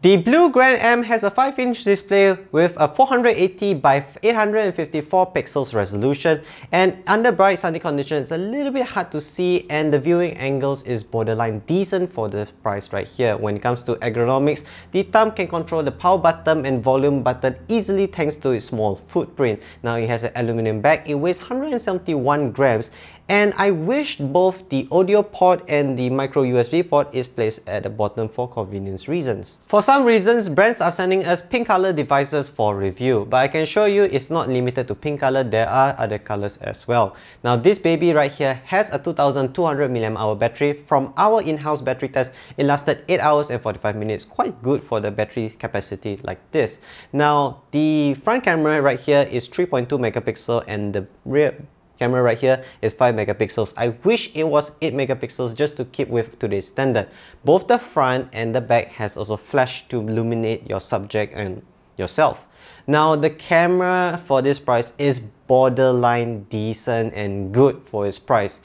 The BLU Grand M has a 5-inch display with a 480 by 854 pixels resolution and under bright sunny conditions it's a little bit hard to see and the viewing angles is borderline decent for the price right here. When it comes to ergonomics, the thumb can control the power button and volume button easily thanks to its small footprint. Now it has an aluminum back, it weighs 171 grams and I wish both the audio port and the micro USB port is placed at the bottom for convenience reasons. For some reasons, brands are sending us pink color devices for review, but I can show you it's not limited to pink color, there are other colors as well. Now this baby right here has a 2200 mAh battery. From our in-house battery test, it lasted 8 hours and 45 minutes, quite good for the battery capacity like this. Now the front camera right here is 3.2 megapixel and the rear camera right here is 5 megapixels. I wish it was 8 megapixels just to keep with today's standard. Both the front and the back has also flash to illuminate your subject and yourself. Now the camera for this price is borderline decent and good for its price.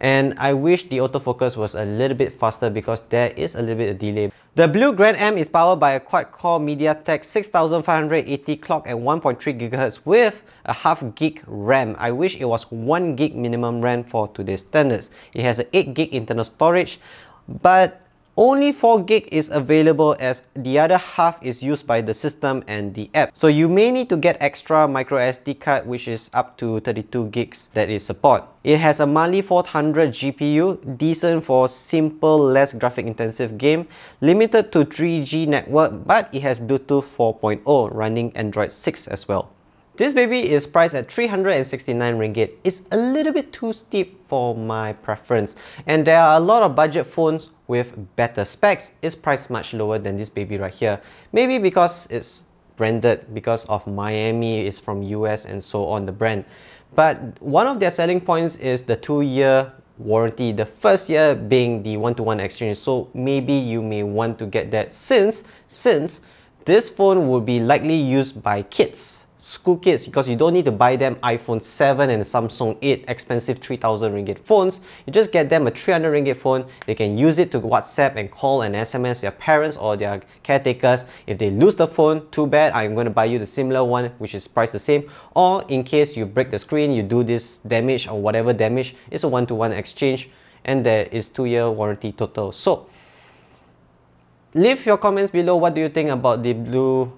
And I wish the autofocus was a little bit faster because there is a little bit of delay. The BLU Grand M is powered by a quad-core MediaTek 6580 clock at 1.3 GHz with a half gig RAM. I wish it was 1 gig minimum RAM for today's standards. It has an 8 gig internal storage, but only 4 gig is available as the other half is used by the system and the app. So you may need to get extra micro SD card which is up to 32 gigs that is support. It has a Mali 400 GPU, decent for simple, less graphic intensive game, limited to 3G network but it has Bluetooth 4.0 running Android 6 as well. This baby is priced at 369 ringgit. It's a little bit too steep for my preference. And there are a lot of budget phones with better specs. It's priced much lower than this baby right here. Maybe because it's branded, because of Miami, it's from US and so on, the brand. But one of their selling points is the two-year warranty, the first year being the one-to-one -one exchange. So maybe you may want to get that since, since this phone will be likely used by kids school kids because you don't need to buy them iPhone 7 and Samsung 8 expensive 3000 ringgit phones. You just get them a 300 ringgit phone. They can use it to WhatsApp and call and SMS their parents or their caretakers. If they lose the phone, too bad. I'm going to buy you the similar one which is priced the same. Or in case you break the screen, you do this damage or whatever damage, it's a one-to-one -one exchange and there is two-year warranty total. So leave your comments below what do you think about the BLU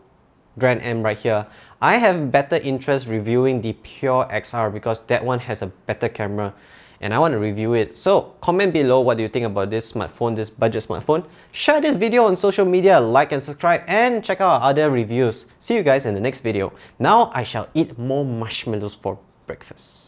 Grand M right here. I have better interest reviewing the Pure XR because that one has a better camera and I want to review it. So comment below what do you think about this smartphone, this budget smartphone. Share this video on social media, like and subscribe and check out our other reviews. See you guys in the next video. Now I shall eat more marshmallows for breakfast.